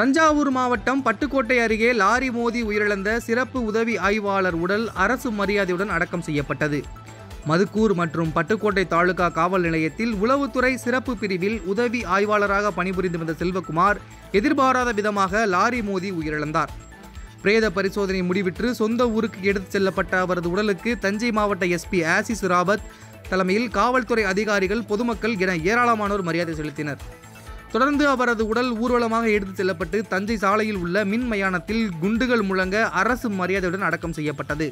தஞ்சாவூர் மாவட்டம் பட்டுக்கோட்டை அருகே லாரி மோதி உயிரிழந்த சிறப்பு உதவி ஆய்வாளர் உடல் அரசு மரியாதையுடன் அடக்கம் செய்யப்பட்டது. மதுக்கூர் மற்றும் பட்டுக்கோட்டை தாலுகா காவல் நிலையத்தில் உளவுத்துறை சிறப்பு பிரிவில் உதவி ஆய்வாளராக பணிபுரிந்து வந்த செல்வகுமார் எதிர்பாராத விதமாக லாரி மோதி உயிரிழந்தார். பிரேத பரிசோதனை முடிவிற்று சொந்த ஊருக்கு எடுத்துச் செல்லப்பட்ட அவரது உடலுக்கு தஞ்சை மாவட்ட எஸ்பி ஆசிஸ் ராவத் தலைமையில் காவல்துறை அதிகாரிகள் பொதுமக்கள் என ஏராளமானோர் மரியாதை செலுத்தினர். தொடர்ந்து அவரது உடல் ஊர்வலமாக எடுத்துச் செல்லப்பட்டு தஞ்சை சாலையில் உள்ள மின் மயானத்தில் குண்டுகள் முழங்க அரசு மரியாதையுடன் அடக்கம் செய்யப்பட்டது.